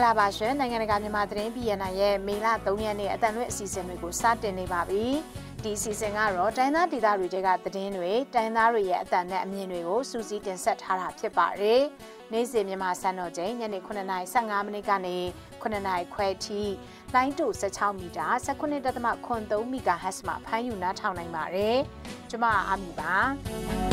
္ဂလာပါရှင်နိုင်ငံတကာမြန်မာသတင်း PNN ရဲ့မေလ3ရက်နေ့အတန်လွင့်အစီအစဉ်တွေကိုစတင်နေပါပြီဒီအစီအစဉ်ကတော့တိုင်းသားဒေသတွေကသတင်းတွေတိုင်းသားတွေရဲ့အတန်နဲ့အမြင်တွေကိုစူးစီးတင်ဆက်ထားတာဖြစ်ပါတယ်နေ့စဉ်မြန်မာစံတော်ချိန်ညနေ9:15မိနစ်ကနေ9:00ခွဲထိလိုင်းတူ16မီတာ19.3 MHz မှာဖမ်းယူနားထောင်နိုင်ပါတယ်ကျွန်မအာမီပါ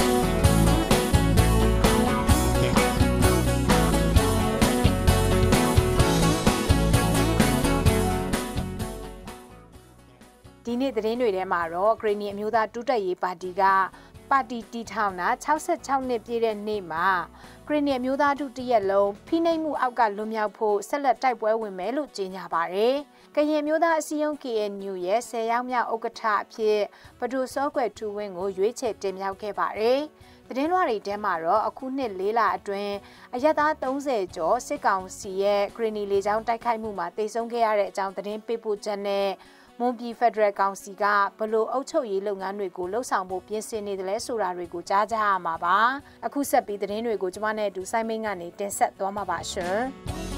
နေ့သတင်းတွေထဲမှာတော့ဂရနီအမျိုးသားတူတက်ရေးပါတီကပါတီတီထောင်တာ66နှစ်ပြည့်တဲ့နေ့မှာဂရနီအမျိုးသားတူတရက်လုံးဖိနှိပ်မှုအောက်ကလွန်မြောက်ဖို့ဆက်လက်တိုက်ပွဲဝင်မယ်လို့ကြေညာပါတယ်။ကရင်မျိုးသားအစည်းအရုံး KNU ရဲ့10ရောက်မြောက်ဥက္ကဋ္ဌအဖြစ်ပဒူစောကွယ်ထူဝင်းကိုရွေးချယ်တင်မြှောက်ခဲ့ပါတယ်။သတင်းလွှာတွေထဲမှာတော့အခုနှစ်၄လအတွင်းအရက်သား30ကျော်စစ်ကောင်စီရဲ့ဂရနီလေကြောင်းတိုက်ခိုက်မှုမှာတိတ်ဆုံးခဲ့ရတဲ့အကြောင်းသတင်းပေးပို့ချက်နဲ့ မွန်ပြည်ဖက်ဒရယ်ကောင်စီကဘလို့အုပ်ချုပ်ရေးလုပ်ငန်းတွေကိုလှုပ်ဆောင်ဖို့ပြင်ဆင်နေတယ်လဲဆိုတာတွေကိုကြားကြရမှာပါအခုဆက်ပြီးသတင်းတွေကိုကျမနဲ့အတူစိုင်းမင်းကနေတင်ဆက်သွားမှာပါရှင်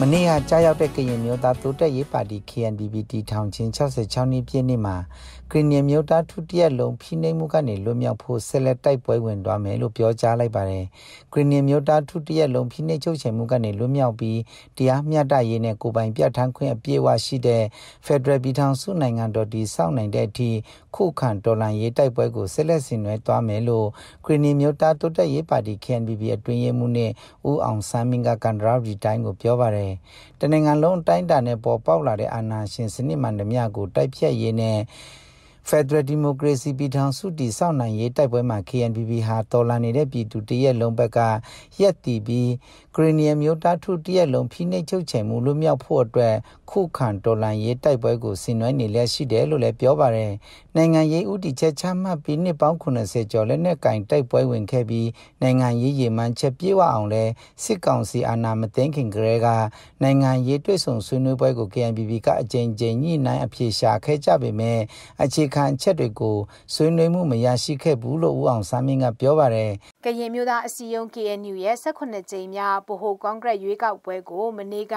မနေ့ကကြားရောက်တဲ့ကရင်မျိုးသားတိုးတက်ရေးပါတီ KNDB တီထောင်ချင်း66နှစ်ပြည့်နှစ်မှာကရင်မျိုးသားထုတရက်လုံးဖိနှိပ်မှုကနေလွတ်မြောက်ဖို့ဆက်လက်တိုက်ပွဲဝင်သွားမယ်လို့ပြောကြားလိုက်ပါတယ်။ကရင်မျိုးသားထုတရက်လုံးဖိနှိပ်ချုပ်ချယ်မှုကနေလွတ်မြောက်ပြီးတရားမျှတရေးနဲ့ကိုပိုင်ပြဋ္ဌာန်းခွင့်အပြည့်အဝရှိတဲ့ Federal ပြည်ထောင်စုနိုင်ငံတော်ဒီစောင့်နိုင်တဲ့အထိခုခံတော်လှန်ရေးတိုက်ပွဲကိုဆက်လက်ဆင်နွှဲသွားမယ်လို့ကရင်မျိုးသားတိုးတက်ရေးပါတီ KNBB အတွင်းရေးမှူးနဲ့ဦးအောင်ဆန်းမင်းကကန်ဒရာဗီတိုင်းကိုပြောပါတယ်။တနင်္ဂနွေလုံးတိုင်းတာနဲ့ပေါ်ပေါက်လာတဲ့အာဏာရှင်စနစ်မှန်သမျှကိုတိုက်ဖြတ်ရေးနဲ့ Federal Democracy ပြည်ထောင်စုတည်ဆောက်နိုင်ရေးတိုက်ပွဲမှာ KNPP ဟာတော်လှန်နေတဲ့ပြည်သူတရက်လုံးဘက်ကရက်တီပြီး ဂရီနီယမျိုးသားထုတရက်လုံးဖိနှိပ်ချုပ်ချယ်မှုလွတ်မြောက်ဖို့အတွက်ခုခံတော်လှန်ရေးတိုက်ပွဲကိုဆင်နွှဲနေလျက်ရှိတယ်လို့လည်းပြောပါတယ်။နိုင်ငံရေးဥတီချက်ချမှတ်ပြီးနှစ်ပေါင်း80ကျော်လက်နက်ကင်တိုက်ပွဲဝင်ခဲ့ပြီးနိုင်ငံရေးရည်မှန်းချက်ပြေဝအောင်လဲစစ်ကောင်စီအာဏာမသိမ်းခင်ကတည်းကနိုင်ငံရေးတွေ့ဆုံဆွေးနွေးပွဲကို KNPP ကအကြိမ်ကြိမ်ညှိနှိုင်းအပြေရှားခဲ့ကြပေမဲ့အခြေခံအချက်တွေကိုဆွေးနွေးမှုမရရှိခဲ့ဘူးလို့ဦးအောင်စမ်းမင်းကပြောပါတယ်။ ကရင်မျိုးသားအစည်းအရုံး KNU ရဲ့18ကြိမ်မြောက်ဗဟိုကွန်ဂရက်ရွေးကောက်ပွဲကိုမနေ့က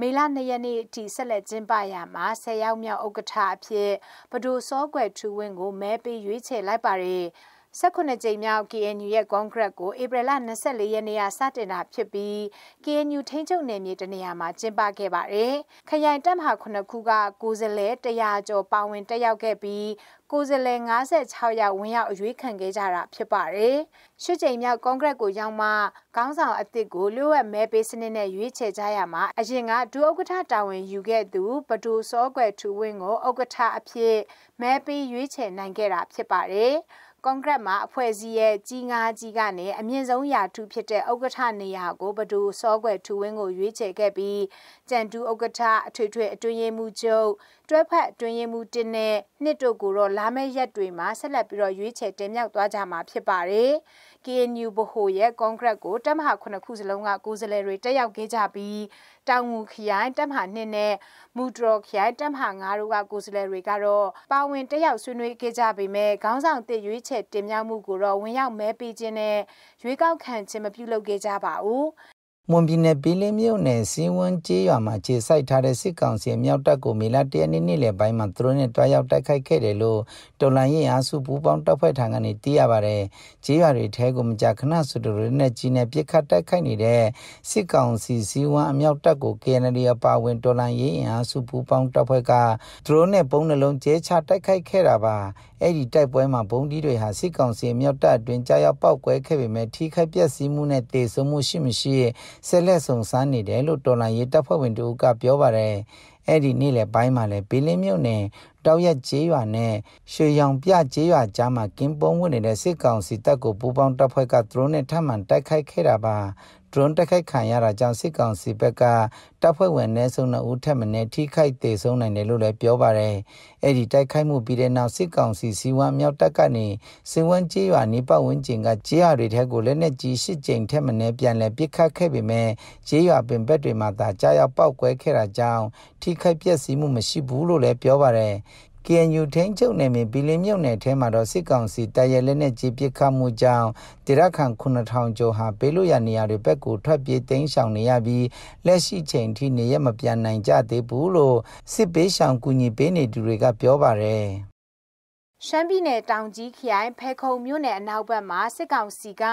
မေလ2ရက်နေ့အထိဆက်လက်ကျင်းပရမှာ10ရောက်မြောက်ဥက္ကဋ္ဌအဖြစ်ဗဒိုစောကွယ်ထူဝင်းကိုမဲပေးရွေးချယ်လိုက်ပါတယ်။18ကြိမ်မြောက် KNU ရဲ့ကွန်ဂရက်ကိုဧပြီလ24ရက်နေ့ကစတင်တာဖြစ်ပြီး KNU ထိန်းချုပ်နယ်မြေတနေရာမှာကျင်းပခဲ့ပါတယ်။ခရိုင်တပ်မဟာ9ခုကကိုယ်စားလှယ်100ကျော်ပါဝင်တက်ရောက်ခဲ့ပြီး ကိုယ်စားလှယ်56ယောက်ဝင်ရောက်အရွေးခံခဲ့ကြတာဖြစ်ပါတယ်။ရှစ်ကြိမ်မြောက်ကွန်ဂရက်ကိုရောက်မှခေါင်းဆောင်အသစ်ကိုလျှို့ဝှက်မဲပေးစနစ်နဲ့ရွေးချယ်ကြရမှာအရင်ကဒုဥက္ကဋ္ဌတာဝန်ယူခဲ့သူဘဒူစောကွယ်ထူဝင်းကိုဥက္ကဋ္ဌအဖြစ်မဲပေးရွေးချယ်နိုင်ခဲ့တာဖြစ်ပါတယ်။ ကွန်ဂရက်မှာအဖွဲ့အစည်းရဲ့ကြီးငါးကြီးကနေအမြင့်ဆုံးရာထူးဖြစ်တဲ့ဥက္ကဋ္ဌနေရာကိုဘဒူစောကွယ်ထူဝင်းကိုရွေးချယ်ခဲ့ပြီးကြံတူဥက္ကဋ္ဌအထွေထွေအတွင်းရေးမှူးချုပ်တွဲဖက်အတွင်းရေးမှူးတင်နဲ့နှစ်တို့ကိုတော့လာမယ့်ရက်တွေမှာဆက်လက်ပြီးတော့ရွေးချယ်တင်မြှောက်သွားကြမှာဖြစ်ပါတယ်။ KNU ဗဟိုရဲ့ကွန်ဂရက်ကိုတပ်မဟာ9ခုစလုံးကကိုယ်စားလှယ်တွေတက်ရောက်ခဲ့ကြပြီးတောင်ငူခရိုင်တပ်မဟာ2နဲ့မူဒရော်ခရိုင်တပ်မဟာ9တို့ကကိုယ်စားလှယ်တွေကတော့ပါဝင်တက်ရောက်ဆွေးနွေးခဲ့ကြပေမဲ့ခေါင်းဆောင်တစ်ရွေးချယ်တင်မြှောက်မှုကိုတော့ဝင်ရောက်မဲပေးခြင်းနဲ့ရွေးကောက်ခံခြင်းမပြုလုပ်ခဲ့ကြပါဘူး မွန်ပြည်နယ်ပြည်လင်းမြို့နယ်စီဝန်းကျေးရွာမှာခြေစိုက်ထားတဲ့စစ်ကောင်စီမြောက်တပ်ကိုမေလ၁ရက်နေ့နေ့လယ်ပိုင်းမှာသူတို့နဲ့တွားရောက်တိုက်ခိုက်ခဲ့တယ်လို့တော်လိုင်းရင်အားစုပူးပေါင်းတပ်ဖွဲ့ထံကနေသိရပါတယ်။ကျေးရွာတွေထဲကိုမကြာခဏဆိုသူတို့နဲ့ကြီးနဲ့ပြစ်ခတ်တိုက်ခိုက်နေတဲ့စစ်ကောင်စီစီဝန်းအမြောက်တပ်ကို KNL အပါဝင်တော်လိုင်းရင်အားစုပူးပေါင်းတပ်ဖွဲ့ကသူတို့နဲ့ပုံနှလုံးကျဲချတိုက်ခိုက်ခဲ့တာပါ။အဲ့ဒီတိုက်ပွဲမှာဘုံဒီတွေဟာစစ်ကောင်စီမြောက်တပ်အတွင်းကြားရောက်ပောက်ကွဲခဲ့ပေမဲ့ထိခိုက်ပျက်စီးမှုနဲ့တေဆုံးမှုရှိမရှိဆက်လက်စုံစမ်းနေတယ်လို့တော်လိုင်းရေးတပ်ဖွဲ့ဝင်တို့ကပြောပါတယ်အဲ့ဒီနေ့လေပိုင်းမှာလဲဘေးလင်းမြုပ်နယ် တောက်ရက်ကျေးရွာနဲ့ရွှေရောင်ပြကျေးရွာကြားမှာကင်းပုံးဝင်နေတဲ့စစ်ကောင်စီတပ်ကိုပူးပေါင်းတပ်ဖွဲ့ကသူတို့နဲ့ထပ်မံတိုက်ခိုက်ခဲ့တာပါဒရုန်းတိုက်ခိုက်ခံရတာကြောင့်စစ်ကောင်စီဘက်ကတပ်ဖွဲ့ဝင်နှဲဆုံးနှစ်ဦးထက်မနည်းထိခိုက်ဒေဆုံးနိုင်တယ်လို့လည်းပြောပါတယ်။အဲ့ဒီတိုက်ခိုက်မှုပြီးတဲ့နောက်စစ်ကောင်စီစီဝမ်းမြောက်တပ်ကနေစင်ဝန်းကျေးရွာနေပတ်ဝန်းကျင်ကကျေးရွာတွေထဲကိုလက်နက်ကြီးရှစ်ကြိမ်ထက်မနည်းပြန်လည်ပစ်ခတ်ခဲ့ပေမဲ့ကျေးရွာပင်ဘက်တွေမှာသာကြားရောက်ပောက်ကွဲခဲ့တာကြောင့်ထိခိုက်ပျက်စီးမှုမရှိဘူးလို့လည်းပြောပါတယ်။ KNU ထိန်းချုပ်နယ်မြေဘီလင်းမြုပ်နယ်ထဲမှာတော့စစ်ကောင်စီတပ်ရဲ့လက်နက်ကြီးပစ်ခတ်မှုကြောင့်တိရခန်9000ကျော်ဟာပေးလို့ရနေရတွေဘက်ကိုထွက်ပြေးတိမ်းရှောင်နေရပြီးလက်ရှိချိန်ထိနေရမပြန်နိုင်ကြသေးဘူးလို့စစ်ပေးရှောင်ကူညီပေးနေသူတွေကပြောပါတယ်ရှမ်းပြည်နယ်တောင်ကြီးခရိုင်ဖဲခုံမြို့နယ်အနောက်ဘက်မှာစစ်ကောင်စီက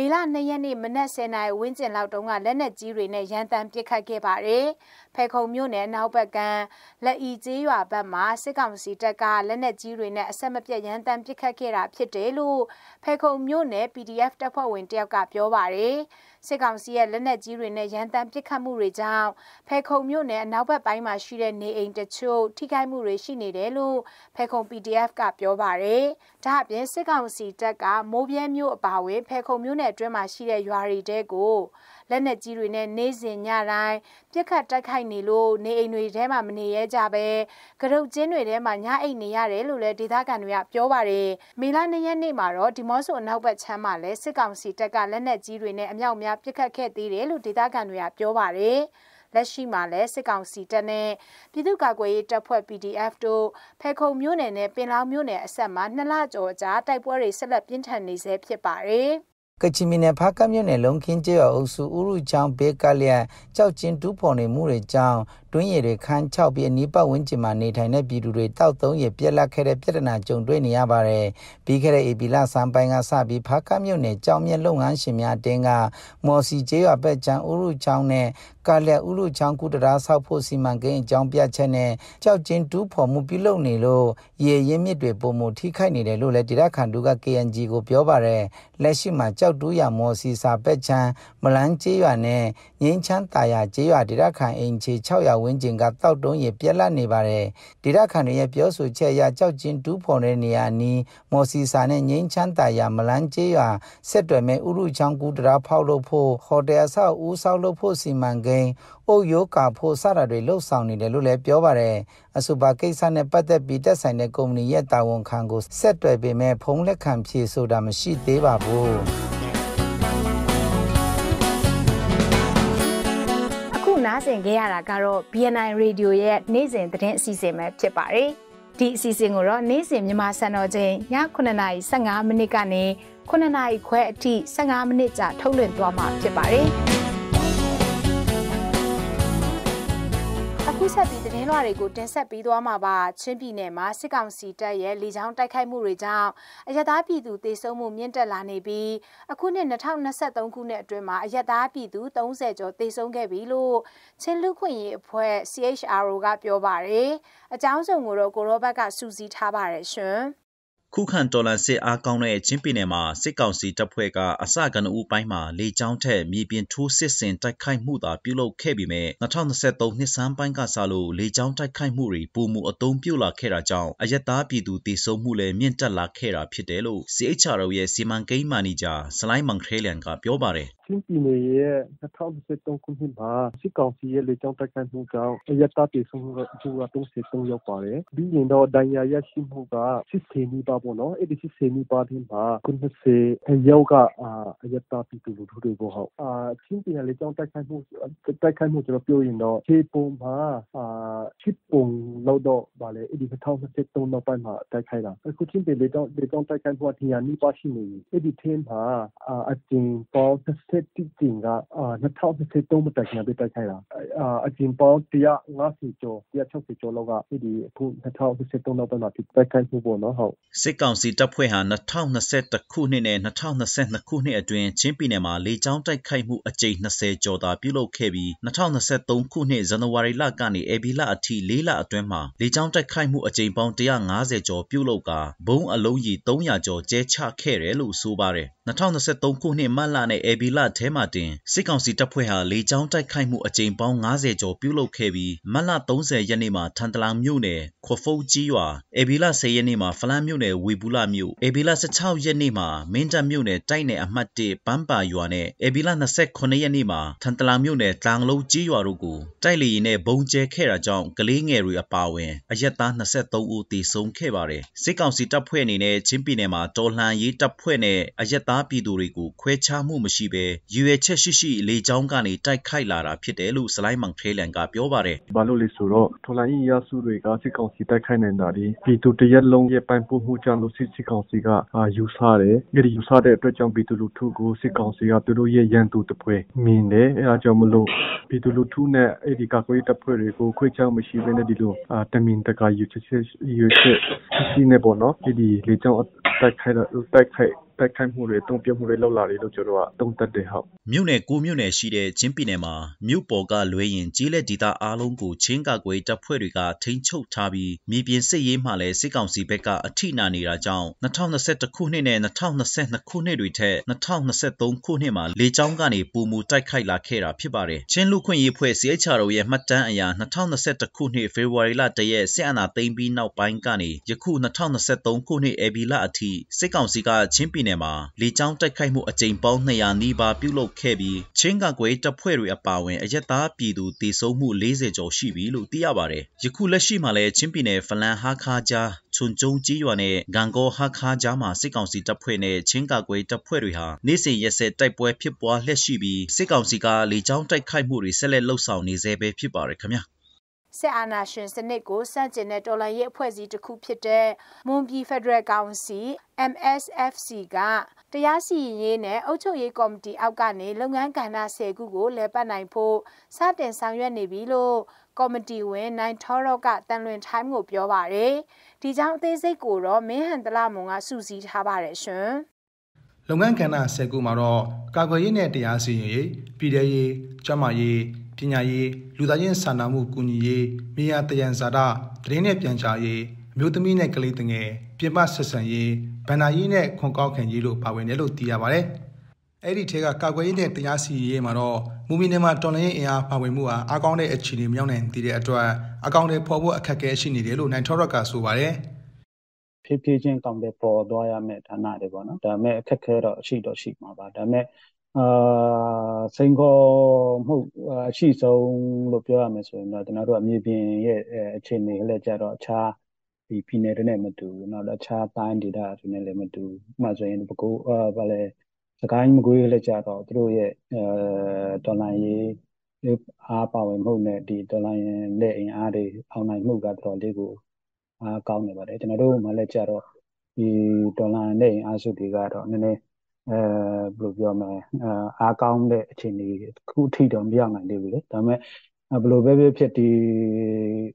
မေလ2ရက်နေ့မနက်10:00နာရီဝန်းကျင်လောက်တုန်းကလက်နက်ကြီးတွေနဲ့ရန်တမ်းပစ်ခတ်ခဲ့ပါတယ်။ဖဲခုံမြို့နယ်အနောက်ဘက်ကလက်ဤကျေးရွာဘက်မှာစစ်ကောင်စီတပ်ကလက်နက်ကြီးတွေနဲ့အဆက်မပြတ်ရန်တမ်းပစ်ခတ်ခဲ့တာဖြစ်တယ်လို့ဖဲခုံမြို့နယ် PDF တပ်ဖွဲ့ဝင်တယောက်ကပြောပါတယ်။စစ်ကောင်စီရဲ့လက်နက်ကြီးတွေနဲ့ရန်တမ်းပစ်ခတ်မှုတွေကြောင့်ဖဲခုံမြို့နယ်အနောက်ဘက်ပိုင်းမှာရှိတဲ့နေအိမ်တချို့ထိခိုက်မှုတွေရှိနေတယ်လို့ဖဲခုံ PDF ကပြောပါတယ်။ ဒါအပြင်စစ်ကောင်စီတပ်ကမိုးပြဲမြို့အပါအဝင်ဖဲခုံမြို့နယ်အတွင်းမှာရှိတဲ့ရွာတွေတဲကိုလက်နက်ကြီးတွေနဲ့နေ့စဉ်ညတိုင်းပြစ်ခတ်တိုက်ခိုက်နေလို့နေအိမ်တွေထဲမှာမနေရကြပဲကရုတ်ကျင်းတွေထဲမှာညအိတ်နေရတယ်လို့လည်းဒေသခံတွေကပြောပါတယ်မေလ၂ရက်နေ့မှာတော့ဒီမော့ဆိုအနောက်ဘက်ချမ်းမှာလည်းစစ်ကောင်စီတပ်ကလက်နက်ကြီးတွေနဲ့အမြောက်များပြစ်ခတ်ခဲ့သေးတယ်လို့ဒေသခံတွေကပြောပါတယ် လက်ရှိမှာလည်းစစ်ကောင်စီတပ်နဲ့ပြည်သူ့ကာကွယ်ရေးတပ်ဖွဲ့ PDF တို့ဖဲခုံမြို့နယ်နဲ့ပင်လောင်မြို့နယ်အဆက်မှာနှစ်လကျော်ကြာတိုက်ပွဲတွေဆက်လက်ပြင်းထန်နေဆဲဖြစ်ပါတယ်။ ကချင်ပြည်နယ်ဖားကတ်မြို့နယ်လုံခင်းကျေးရွာအုပ်စုဥရုချောင်းဘေးကလျက်ကြောက်ကျင်းတူးဖော်နေမှုတွေကြောင့်တွင်းရည်တွေခန်းချောက်ပြီးအနီးပတ်ဝန်းကျင်မှာနေထိုင်တဲ့ပြည်သူတွေတောက်သုံးရပြက်လက်ခဲ့တဲ့ပြဿနာကြုံတွေ့နေရပါတယ်။ပြီးခဲ့တဲ့ဧပြီလစံပိုင်းကစပြီးဖားကတ်မြို့နယ်ကြောင်မြက်လုပ်ငန်းရှင်များတင်းကမော်စီကျေးရွာဘက်ကျန်းဥရုချောင်းနဲ့ကလျက်ဥရုချောင်းကုတရာဆောက်ဖို့စီမံကိန်းအကြောင်းပြချက်နဲ့ကြောက်ကျင်းတူးဖော်မှုပြုလုပ်နေလို့ရေရင်မြစ်တွေပုံမှုထိခိုက်နေတယ်လို့လည်းဒေသခံတို့က KNG ကိုပြောပါတယ်။လက်ရှိမှာကြောက်တူးရမော်စီစာပက်ချမ်းမလန်းကျေးရွာနဲ့ငင်းချမ်းတာယာကျေးရွာဒေသခံအိမ်ခြေ600ဝန်းကျင်ကတောက်တုံးရပြက်လက်နေပါတယ်ဒေသခံတွေရဲ့ပြောဆိုချက်အရကြောက်ချင်းတူးဖော်တဲ့နေရာနီးမော်စီစာနဲ့ငင်းချမ်းတာယာမလန်းကျေးရွာဆက်တွယ်မဲ့ဥရုချောင်းကူတရာဖောက်လို့ဖို့ဟိုတယ်ဆောက်ဦးဆောက်လို့ဖို့စီမံကိန်းအုပ်ရိုးကာဖို့စတာတွေလှုပ်ဆောင်နေတယ်လို့လည်းပြောပါတယ်အဆိုပါကိစ္စနဲ့ပတ်သက်ပြီးတက်ဆိုင်တဲ့ကုမ္ပဏီရဲ့တာဝန်ခံကိုဆက်တွယ်ပေမဲ့ဖုံးလက်ခံဖြေဆိုတာမရှိသေးပါဘူး နားဆင်ခဲ့ရတာကတော့ BNI Radio ရဲ့နေ့စဉ်သတင်းအစီအစဉ်ပဲဖြစ်ပါတယ်။ဒီအစီအစဉ်ကိုတော့နေ့စဉ်မြန်မာစံတော်ချိန်ည9:15မိနစ်ကနေ9:00ခွဲအထိ15မိနစ်ကြာထုတ်လွှင့်သွားမှာဖြစ်ပါတယ်။ ဆက်ပြီးသတင်းလွှာတွေကိုတင်ဆက်ပေးသွားမှာပါချင်းပြည်နယ်မှာစစ်ကောင်စီတပ်ရဲ့လေကြောင်းတိုက်ခိုက်မှုတွေကြောင့်အရသားပြည်သူတေဆုံးမှုမြင့်တက်လာနေပြီးအခုနှစ်2023ခုနှစ်အတွင်းမှာအရသားပြည်သူ30ကျော်တေဆုံးခဲ့ပြီလို့ချင်းလူခွင့်ရေးအဖွဲ့ CHRO ကပြောပါတယ်အကြောင်းစုံကိုတော့ကိုရောဘတ်ကစူးစီးထားပါတယ်ရှင် ခုခံတော်လှန်စစ်အားကောင်းတဲ့ချင်းပြည်နယ်မှာစစ်ကောင်စီတပ်ဖွဲ့ကအစကနဦးပိုင်းမှာလေကြောင်းထက်မြေပြင်ထိုးစစ်ဆင်တိုက်ခိုက်မှုသာပြုလုပ်ခဲ့ပြီးမြဲ2023နှစ်စမ်းပိုင်းကစလို့လေကြောင်းတိုက်ခိုက်မှုတွေပုံမှုအသုံးပြုလာခဲ့တာကြောင့်အယက်သားပြည်သူတေဆုံးမှုလည်းမြင့်တက်လာခဲ့တာဖြစ်တယ်လို့ CHRO ရဲ့စီမံကိန်းမန်နေဂျာစလိုင်းမန်ခရဲလန်ကပြောပါတယ် ချင်းပြည်နယ်ရဲ့2023ခုနှစ်မှာစစ်ကောင်စီရဲ့လေကြောင်းတိုက်ခိုက်မှုကြောင့်အယက်သားတေဆုံးမှုက33ရောက်ပါတယ်ပြီးရင်တော့ဒဏ်ရာရရှိမှုက80နီးပါးပေါ့နော်အဲ့ဒီ80နီးပါးဒီမှာ90ယောက်ကအာအယက်သားပြည်သူလူထုတွေပေါ့ဟုတ်အာချင်းပြည်နယ်လေကြောင်းတိုက်ခိုက်မှုတိုက်ခိုက်မှုကျွန်တော်ပြောရင်တော့ခြေပုံမှာအာချစ်ပုံလောက်တော့ဗာလေအဲ့ဒီ2023နောက်ပိုင်းမှာတိုက်ခိုက်တာအခုချင်းပြည်လေကြောင်းလေကြောင်းတိုက်ခိုက်မှုအထင်ရနီးပါးရှိနေပြီအဲ့ဒီထင်းမှာအာအကျဉ်ပေါင်းတစ်ကြိမ်က2023မတိုင်ခင်ပဲတိုက်ခိုက်တာအကျဉ်ပေါင်း150ကျော်160ကျော်လောက်ကဒီအခု2023နောက်ပိုင်းမှာတိုက်ခိုက်မှုပေါ့နော်ဟုတ်စစ်ကောင်စီတပ်ဖွဲ့ဟာ2021ခုနှစ်နဲ့2022ခုနှစ်အတွင်းချင်းပြည်နယ်မှာလေကြောင်းတိုက်ခိုက်မှုအကြိမ်20ကျော်သာပြုလုပ်ခဲ့ပြီး2023ခုနှစ်ဇန်နဝါရီလကနေဧပြီလအထိ၄လအတွင်းမှာလေကြောင်းတိုက်ခိုက်မှုအကြိမ်ပေါင်း150ကျော်ပြုလုပ်ကာဘုံအလုံးကြီး300ကျော်ကျဲချခဲ့တယ်လို့ဆိုပါတယ် 2023ခုနှစ်မတ်လနဲ့ဧပြီလထဲမှာတင်စစ်ကောင်စီတပ်ဖွဲ့ဟာလေကြောင်းတိုက်ခိုက်မှုအကြိမ်ပေါင်း90ကျော်ပြုလုပ်ခဲ့ပြီးမတ်လ30ရက်နေ့မှာထန်တလန်မြို့နယ်ခွဖုတ်ကြီးရွာဧပြီလ10ရက်နေ့မှာဖလန်းမြို့နယ်ဝေဘူးလာမြို့ဧပြီလ16ရက်နေ့မှာမင်းတပ်မြို့နယ်တိုက်နယ်အမှတ်1ပန်းပါရွာနဲ့ဧပြီလ29ရက်နေ့မှာထန်တလန်မြို့နယ်တန်လုံးကြီးရွာတို့ကိုတိုက်လေရင်နဲ့ဘုံကျဲခဲ့တာကြောင့်ကလေးငယ်တွေအပါအဝင်အရက်သား23ဦးသေဆုံးခဲ့ပါတယ်စစ်ကောင်စီတပ်ဖွဲ့အနေနဲ့ချင်းပြည်နယ်မှာတော်လှန်ရေးတပ်ဖွဲ့နဲ့အရက်သားသားပြည်သူတွေကိုခွဲခြားမှုမရှိဘဲရွေချက်ရှိရှိလေကြောင်းကနေတိုက်ခိုက်လာတာဖြစ်တယ်လို့စလိုင်းမောင်ထေးလန်ကပြောပါတယ်။ဘာလို့လဲဆိုတော့ထော်လိုင်းရစုတွေကစစ်ကောင်စီတိုက်ခိုက်နေတာဒီပြည်သူတရက်လုံးရဲ့ပိုင်ပို့မှုကြောင့်လို့စစ်ကောင်စီကယူဆတယ်။အဲဒီယူဆတဲ့အတွက်ကြောင့်ပြည်သူလူထုကိုစစ်ကောင်စီကသူတို့ရဲ့ရန်သူတပွဲမြင်တယ်။အဲအကြောင်းမလို့ပြည်သူလူထုနဲ့အဲဒီကာကွယ်တပ်ဖွဲ့တွေကိုခွဲခြားမရှိဘဲနဲ့ဒီလိုတမင်တကာယူချက်ယူချက်ရှိနေပေါ့နော်။ဒီလေကြောင်းတိုက်ခိုက်တိုက်ခိုက် တိုက်ခိုက်မှုတွေတုံ့ပြန်မှုတွေလုပ်လာတယ်လို့ကျွန်တော်ကသုံးသပ်တယ်ဟုတ်မြို့နယ်ကိုမြို့နယ်ရှိတဲ့ချင်းပြည်နယ်မှာမြို့ပေါ်ကလွဲရင်ကြီးလက်ဒေသအားလုံးကိုချင်းကကွယ်တပ်ဖွဲ့တွေကထိန်းချုပ်ထားပြီးမြေပြင်စစ်ရေးမှလည်းစစ်ကောင်စီဘက်ကအထိနာနေတာကြောင့်2021ခုနှစ်နဲ့2022ခုနှစ်တွေထက်2023ခုနှစ်မှာလေကြောင်းကနေပုံမူတိုက်ခိုက်လာခဲ့တာဖြစ်ပါတယ်ချင်းလူခွင့်ရေးဖွဲ့ CHR ရဲ့မှတ်တမ်းအရ2021ခုနှစ်ဖေဖော်ဝါရီလတရက်စစ်အာဏာသိမ်းပြီးနောက်ပိုင်းကနေယခု2023ခုနှစ်ဧပြီလအထိစစ်ကောင်စီကချင်းပြည်နယ်မှာလေကြောင်းတိုက်ခိုက်မှုအကြိမ်ပေါင်း200နီးပါးပြုလုပ်ခဲ့ပြီးချင်းကကွယ်တပ်ဖွဲ့တွေအပါအဝင်အရက်သားပြည်သူတေဆုံးမှု40ကျော်ရှိပြီလို့သိရပါတယ်။ယခုလက်ရှိမှာလည်းချင်းပြည်နယ်ဖလန်ဟာခါကြားချွန်ကျုံကြီးရွာနဲ့ဂန်ကောဟာခါကြားမှာစစ်ကောင်စီတပ်ဖွဲ့နဲ့ချင်းကကွယ်တပ်ဖွဲ့တွေဟာနေ့စဉ်ရက်ဆက်တိုက်ပွဲဖြစ်ပွားလျက်ရှိပြီးစစ်ကောင်စီကလေကြောင်းတိုက်ခိုက်မှုတွေဆက်လက်လှုပ်ဆောင်နေသေးပဲဖြစ်ပါတယ်ခင်ဗျာ။ စစ်အာဏာရှင်စနစ်ကိုစန့်ကျင်တဲ့တော်လှန်ရေးအဖွဲ့အစည်းတစ်ခုဖြစ်တဲ့မွန်ပြည်ဖက်ဒရယ်ကောင်စီ MSFC ကတရားစီရင်ရေးနဲ့အုပ်ချုပ်ရေးကော်မတီအောက်ကနေလုပ်ငန်းကဏ္ဍ10ခုကိုလဲပတ်နိုင်ဖို့စတင်ဆောင်ရွက်နေပြီလို့ကော်မတီဝင်နိုင်ထောရော့ကတန်လွင်ထိုင်းကိုပြောပါတယ်။ဒီကြောင့်အသေးစိတ်ကိုတော့မင်းဟန်တလမုံကစူးစီးထားပါတယ်ရှင်။လုပ်ငန်းကဏ္ဍ10ခုမှာတော့ကာကွယ်ရေးနဲ့တရားစီရင်ရေးပြည်ထရေးကျန်းမာရေး ပညာရေးလူသားချင်းစာနာမှုကူညီရေးမြေယာတယံဇာတတရင်နဲ့ပြန်ချရေးအမျိုးသမီးနဲ့ကလေးငယ်ပြင်ပဆက်ဆံရေးဗန္နာရေးနဲ့ခွန်ကောက်ခံရေးလို့ပါဝင်တယ်လို့သိရပါတယ်။အဲ့ဒီထဲကကာကွယ်ရေးနဲ့တရားစီရင်ရေးမှာတော့မူမီနယ်မှာတော်လိုင်းအင်အားပါဝင်မှုဟာအကောင့်တဲ့အခြေအနေမြောက်နိုင်တည်တဲ့အတွက်အကောင့်တွေပေါ်ဖို့အခက်အခဲရှိနေတယ်လို့နိုင်ထော်ရက်ကဆိုပါတယ်။ဖြည်းဖြည်းချင်းကောင်းတဲ့ပေါ်သွားရမယ့်ဌာနတွေပေါ့နော်ဒါပေမဲ့အခက်ခဲတော့အရှိတော့ရှိမှာပါဒါပေမဲ့ အာစိန်ခေါ်မှုအရှိဆုံးလို့ပြောရမယ်ဆိုရင်တော့ကျွန်တော်တို့အမြေပြင်ရဲ့အခြေအနေလည်းကြတော့အခြားဒီပြည်နယ်တွေနဲ့မတူဘူးနော်အခြားတိုင်းဒေသတွေနဲ့လည်းမတူဘူးဥပမာဆိုရင်ပဲခူးအာဗလဲစကိုင်းမကွေးလည်းကြတော့သူတို့ရဲ့အဲတော်လိုင်းရေးအားပါဝင်မှုနဲ့ဒီတော်လိုင်းလက်အင်အားတွေအောင်နိုင်မှုကတော်လေးကိုအားကောင်းနေပါတယ်ကျွန်တော်တို့မှလည်းကြတော့ဒီတော်လိုင်းလက်အင်အားစုတွေကတော့နည်းနည်း အဲဘယ်လိုပြောမလဲအားကောင်းတဲ့အခြေအနေခုထိတော့မရောက်နိုင်သေးဘူးလေဒါပေမဲ့ဘယ်လိုပဲဖြစ်ဖြစ်ဒီ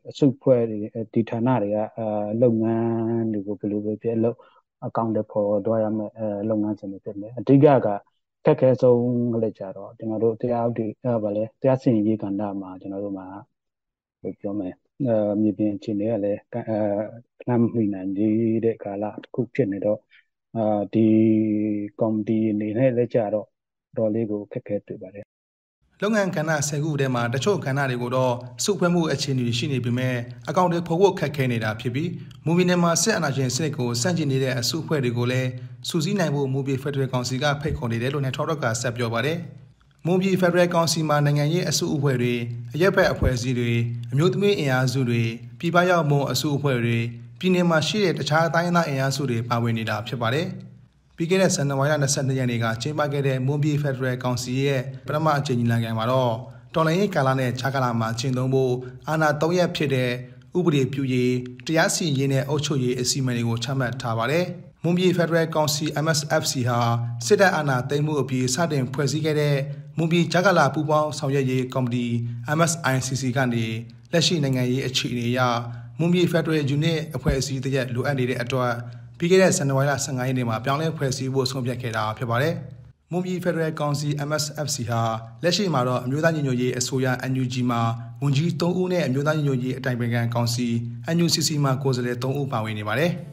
အစုဖွဲ့တွေဒီဌာနတွေကအဲလုပ်ငန်းတွေကိုဘယ်လိုပဲဖြစ်လုပ်အကောင့်တွေပေါ်တော့ရမယ်အဲလုပ်ငန်းစဉ်တွေဖြစ်နေအဓိကကခက်ခဲဆုံးလည်းကြတော့ကျွန်တော်တို့တရားဥပဒေအဲဗာလဲတရားစီရင်ရေးကဏ္ဍမှာကျွန်တော်တို့မှာဘယ်ပြောမလဲအဲမြေပြင်အခြေအနေကလည်းအဲခဏမှီနိုင်တဲ့ကာလတစ်ခုဖြစ်နေတော့ အာဒီကော်မတီအနေနဲ့လည်းကြတော့တော်လေးကိုခက်ခဲတွေ့ပါတယ်လုပ်ငန်းကဏ္ဍ10ခုထဲမှာတချို့ကဏ္ဍတွေကိုတော့စုဖွဲ့မှုအခြေအနေရှိနေပေမဲ့အကောင့်တွေဖော်ဖို့ခက်ခဲနေတာဖြစ်ပြီးမူဗီနယ်မှာစစ်အာဏာရှင်စနစ်ကိုစန့်ကျင်နေတဲ့အစုအဖွဲ့တွေကိုလည်းစူးစီးနိုင်ဖို့မူဗီဖက်ဒရယ်ကောင်စီကဖိတ်ခေါ်နေတယ်လို့နဲ့ထောက်တော့ကဆက်ပြောပါတယ်မွန်ပြည်ဖက်ဒရယ်ကောင်စီမှာနိုင်ငံရေးအစုအဖွဲ့တွေအရက်ဘက်အဖွဲ့အစည်းတွေအမျိုးသမီးအင်အားစုတွေပြည်ပရောက်မွန်အစုအဖွဲ့တွေ ပြည်နယ်မှာရှိတဲ့တခြားအတိုင်းအသားအင်အားစုတွေပါဝင်နေတာဖြစ်ပါတယ်။ပြီးခဲ့တဲ့ဇန်နဝါရီလ22ရက်နေ့ကကျင်းပခဲ့တဲ့မွန်ပြည်ဖက်ဒရယ်ကောင်စီရဲ့ပထမအကြိမ်ညီလာခံမှာတော့တော်လိုင်းရေးကာလနဲ့ခြားကာလမှာကျင့်သုံးဖို့အာဏာ၃ရက်ဖြစ်တဲ့ဥပဒေပြုရေးတရားစီရင်ရေးနဲ့အုပ်ချုပ်ရေးအစီအမံတွေကိုချမှတ်ထားပါတယ်။မွန်ပြည်ဖက်ဒရယ်ကောင်စီ MSFC ဟာစစ်တပ်အာဏာသိမ်းမှုအပြီးစတင်ဖွဲ့စည်းခဲ့တဲ့မွန်ပြည်ဂျကာလာပူးပေါင်းဆောင်ရွက်ရေးကော်မတီ MSICC ကနေလက်ရှိနိုင်ငံရေးအခြေအနေအရ မွန်ပြည်ဖက်ဒရယ်ယူနစ်အဖွဲ့အစည်းတရက်လိုအပ်နေတဲ့အတွက်ပြီးခဲ့တဲ့ဇန်နဝါရီလ15ရက်နေ့မှာပြောင်းလဲဖွဲ့စည်းဖို့ဆုံးဖြတ်ခဲ့တာဖြစ်ပါတယ်။မွန်ပြည်ဖက်ဒရယ်ကောင်စီ MSFC ဟာလက်ရှိမှာတော့အမျိုးသားညီညွတ်ရေးအစိုးရ NUG မှာဝန်ကြီး3ဦးနဲ့အမျိုးသားညီညွတ်ရေးအတိုင်ပင်ခံကောင်စီ NUCC မှာကိုယ်စားလှယ်3ဦးပါဝင်နေပါတယ်။